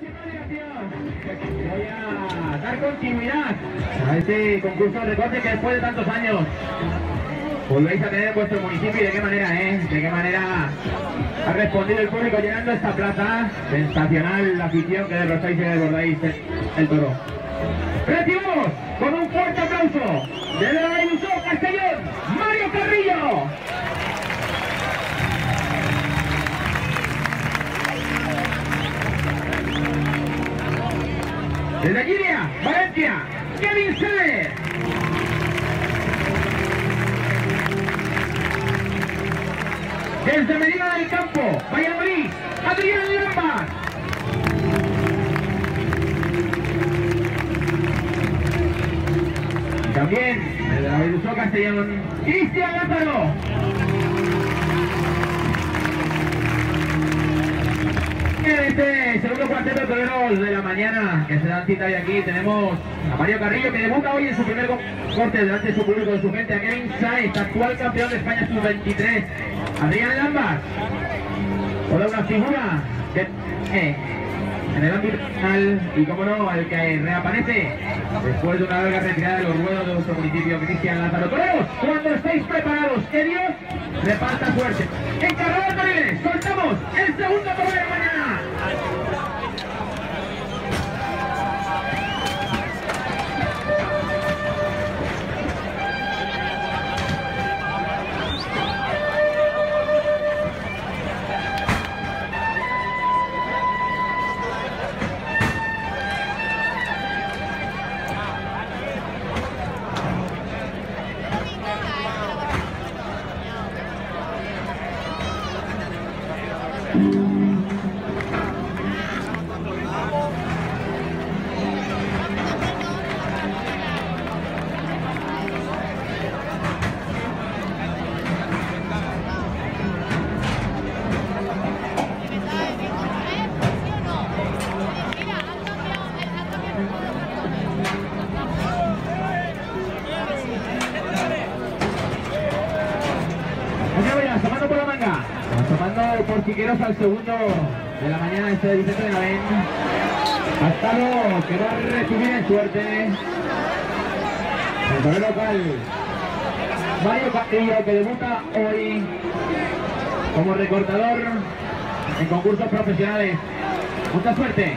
Voy a dar continuidad a este concurso de recorte que después de tantos años volvéis a tener en vuestro municipio y de qué manera, ¿eh? De qué manera ha respondido el público llenando esta plaza. Sensacional la afición que derrotáis y desbordáis el toro. Recibimos con un fuerte aplauso desde la Ilusión Castellón, Mario Carrillo. Desde Guinea, Valencia, Kevin Seller. Desde Medina del Campo, Valladolid, Adrián Lambas. También, desde la Castellón, Cristian Lázaro. En este segundo cuarteto de de la mañana. Que se dan cita hoy aquí. Tenemos a Mario Carrillo que debuta hoy en su primer corte delante de su público, de su gente, a Kevin Sainz, actual campeón de España sub-23, Adrián Lambas, toda una figura que, eh, en el ámbito nacional y como no, el que reaparece después de una larga retirada de los ruedos de nuestro municipio, Cristian Lázaro. Toreros, cuando estéis preparados, que reparta suerte. Encargado Toriles, soltamos el segundo toro de mañana. Asomando por Chiqueros al segundo de la mañana este de Vicente de la Ven. Hastado que va a recibir en suerte. El torero local. Mario Castillo que debuta hoy como recortador en concursos profesionales. Mucha suerte.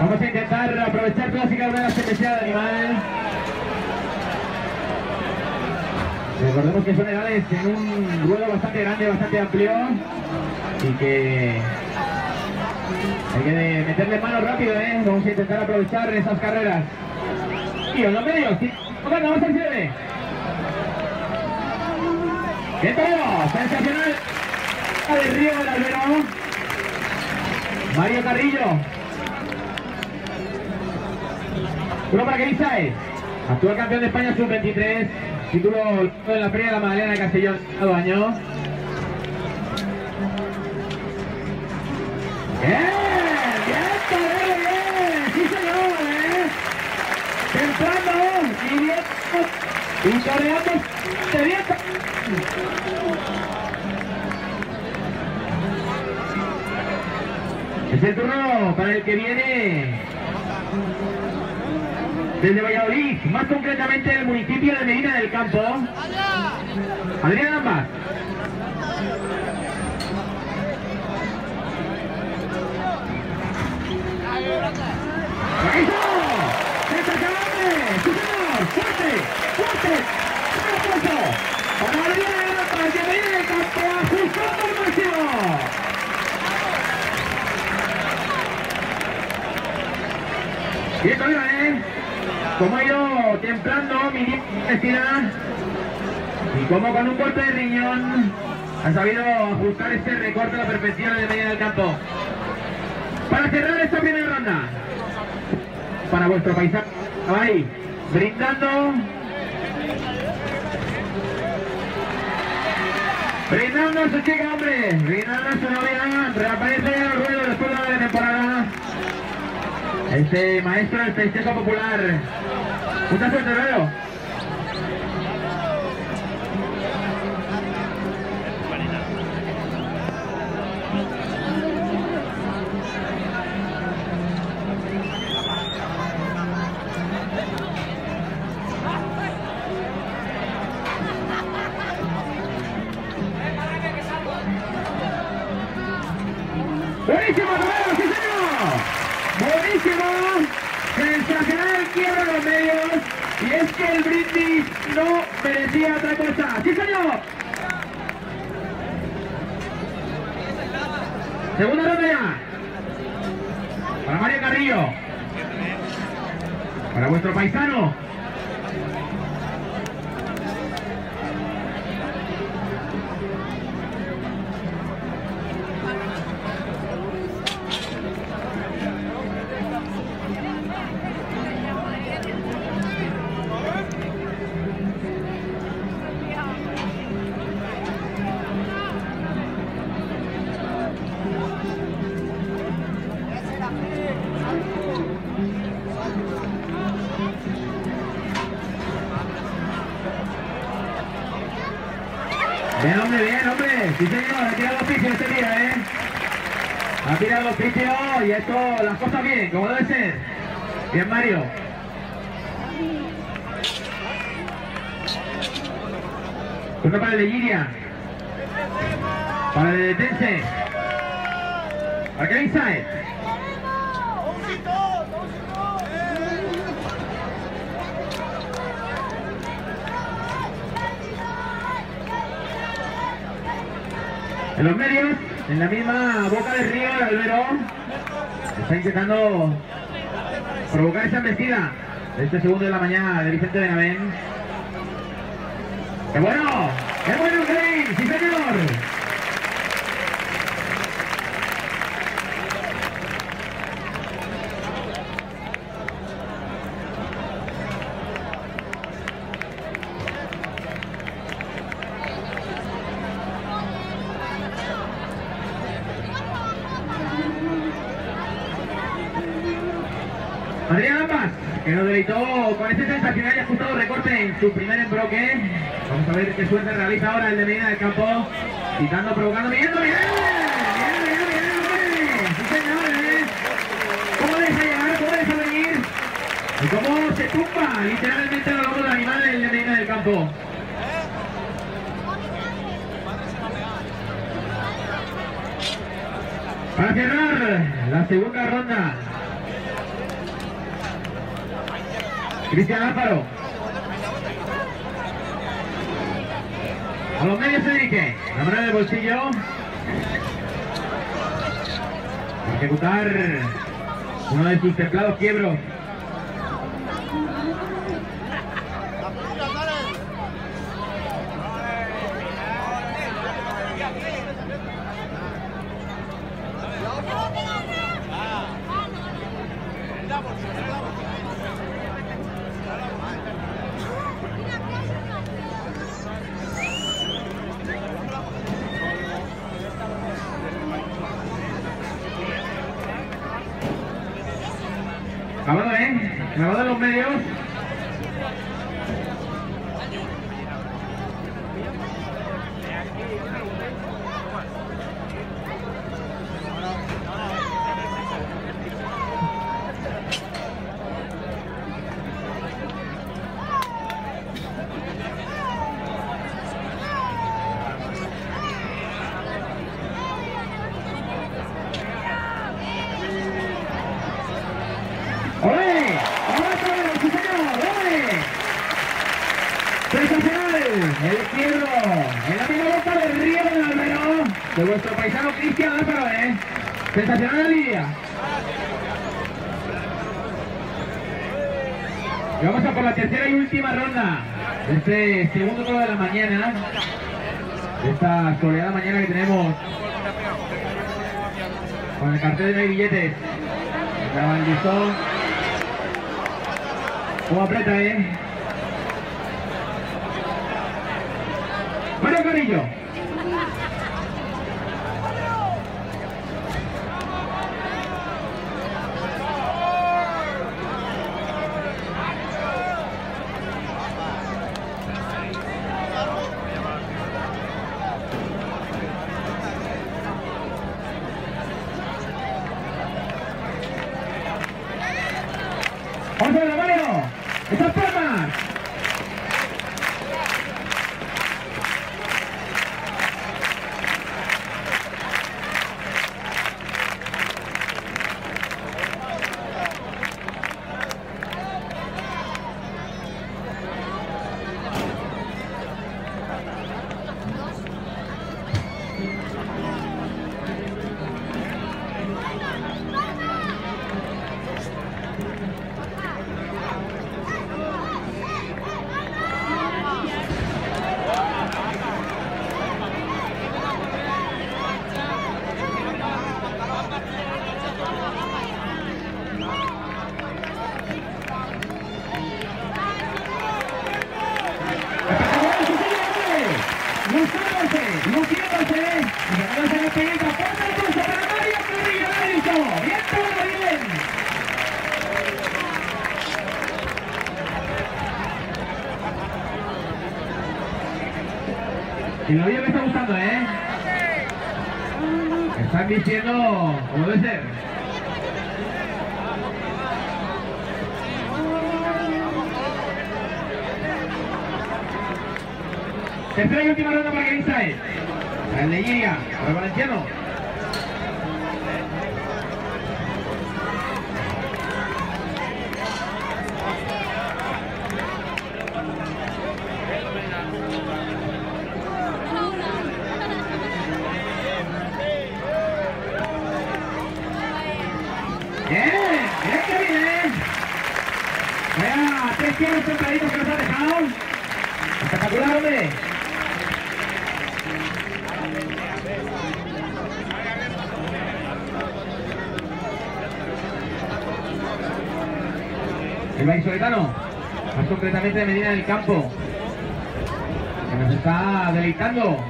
Vamos a intentar aprovechar una de las especialidades del animal. Recordemos que son edades en un ruedo bastante grande, bastante amplio y que hay que meterle mano rápido, ¿eh? Vamos a intentar aprovechar esas carreras. Y en los medios, sí. Bueno, vamos al cierre. ¡Qué todo! ¡Sensacional! De Río del Albero. Mario Carrillo. Que Isae, actual campeón de España sub-23, título en la Feria de la Magdalena de Castellón, año. ¡Bien! ¡Bien, bien! ¡Sí! ¿eh? Temprano y bien. Y toreando de bien. Es el turno para el que viene desde Valladolid, más concretamente del municipio de Medina del Campo. Adrián Ambas. ¡Eso! ¡Sensacional! ¡Sí, señor! ¡Fuerte! ¡Fuerte! ¡Un aplauso! Para Adrián Ambas, de Medina del Campo, ajustando el máximo. Bien, todavía, ¿eh? Como ha ido templando mi vestida y como con un golpe de riñón ha sabido ajustar este recorte a la perfección de media del campo. Para cerrar esta primera ronda, para vuestro paisaje, ahí, brindando, brindando a su chica, hombre, brindando a su novia, reaparece el ruedo después de la temporada. Este maestro del festejo popular. Mucha suerte, Vero. Buenísimo, Romero, sí señor. Buenísimo. Sensacional quiebra los medios. Y es que el brindis no merecía otra cosa. Sí señor. Segunda ronda. Para Mario Carrillo. Para vuestro paisano. Y esto, las cosas bien, como debe ser. Bien, Mario. Uno para el de Giria. Para el de Tense. Para Kevin Saez. En los medios, en la misma boca del río, el albero está intentando provocar esa embestida este segundo de la mañana de Vicente Benavén. ¡Qué bueno, Kevin! ¡Sí, señor! Adrián Ambas, que nos deleitó con este sensacional y ajustado recorte en su primer embroque. Vamos a ver qué suerte realiza ahora el de Medina del Campo. Quitando, provocando, midiendo, Miguel. Miguel, Miguel, Miguel, hombre. Sí, señor, ¿eh? ¿Cómo deja llegar? ¿Cómo deja venir? Y cómo se tumba literalmente a lo largo del animal el de Medina del Campo. Para cerrar la segunda ronda. Cristian Álvaro. A los medios se dirige. La mano del bolsillo. Ejecutar uno de sus templados quiebros. Williams. ¡Sensacional la lidia! Y vamos a por la tercera y última ronda de este segundo toro de la mañana. De esta soleada mañana que tenemos con el cartel de no hay billetes. Acaba el listón. ¿Cómo aprieta, eh? Mario Carrillo. Y lo bien me está gustando, ¿eh? Están diciendo como debe ser. Tercera y última ronda para Giria, para Valenciano. Bien, bien Kevin, ¿eh? Tres tiros templaditos que nos ha dejado. Espectacular, hombre. El vallisoletano, más concretamente de Medina del Campo, que nos está deleitando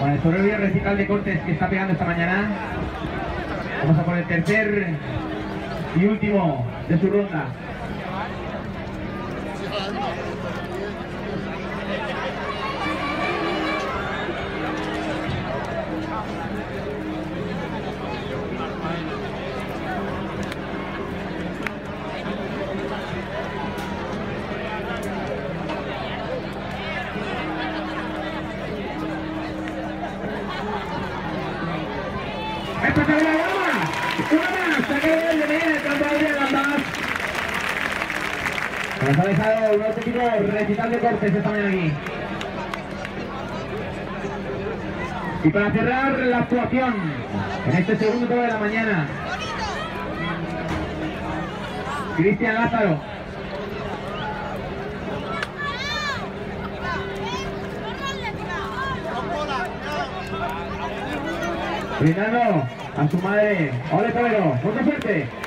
con el soberbio recital de cortes que está pegando esta mañana. Vamos a por el tercer y último de su ronda. Espectacular, una más, una más, saque de Medina del campo de Adrián Gambas. Nos ha dejado un auténtico recital de cortes esta mañana aquí. Y para cerrar la actuación en este segundo de la mañana, Cristian Lázaro. Brindando a su madre. ¡Ole, Torero! ¡Mucha suerte!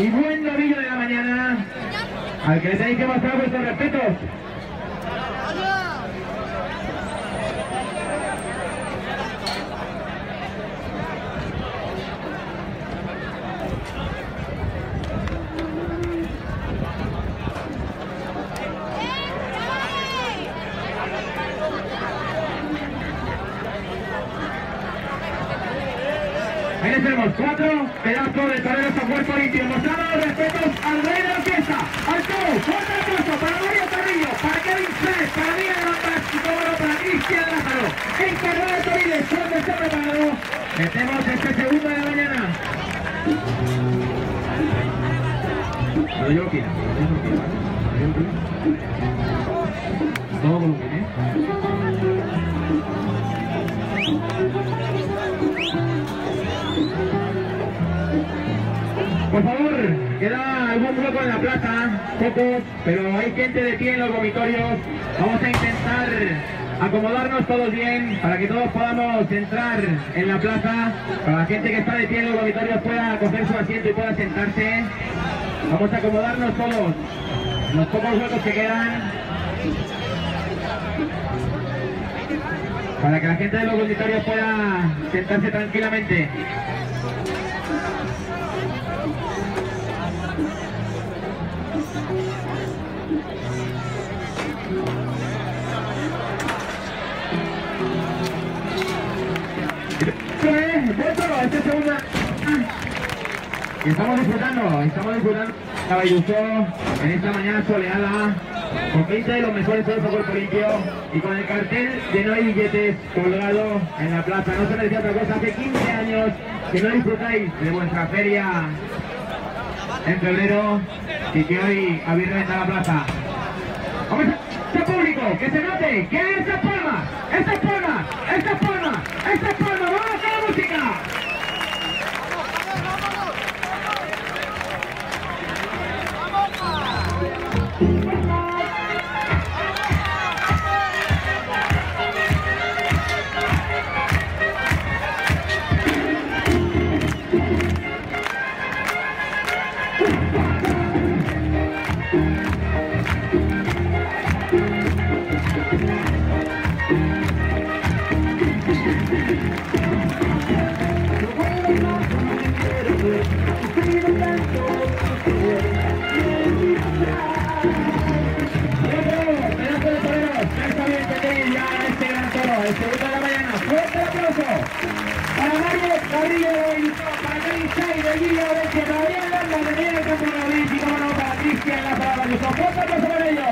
Y buen novillo de la mañana al que tenéis que mostrar vuestros respetos. Ahí les tenemos cuatro pedazos de toreros a cuerpo limpio. Mostrando los respetos al rey de la fiesta, al todo. Fuerte aplauso para Mario Carrillo, para Kevin Fred, para Miguel López y como no, para Cristian Lázaro. Encargado de Toriles, suerte está preparado. Metemos este segundo de la mañana. Lo yo quiero, yo quiero. Todo volumen, ¿eh? Por favor, queda algún hueco en la plaza, pocos, pero hay gente de pie en los vomitorios. Vamos a intentar acomodarnos todos bien para que todos podamos entrar en la plaza, para la gente que está de pie en los vomitorios pueda coger su asiento y pueda sentarse. Vamos a acomodarnos todos, los pocos huecos que quedan. Para que la gente de los vomitorios pueda sentarse tranquilamente. Este estamos disfrutando, estamos disfrutando. Caballuzó en esta mañana soleada, con 20 de los mejores toros a cuerpo limpio y con el cartel de no hay billetes colgado en la plaza. No se me decía otra cosa, hace 15 años que no disfrutáis de vuestra feria en febrero y que hoy habéis reventado la plaza. Vamos a este público, que se note, que estas palmas, estas palmas, vamos Kevin Sai de de Campo Madrid y como no para Cristian La Palabra. Fuerte aplauso para ellos.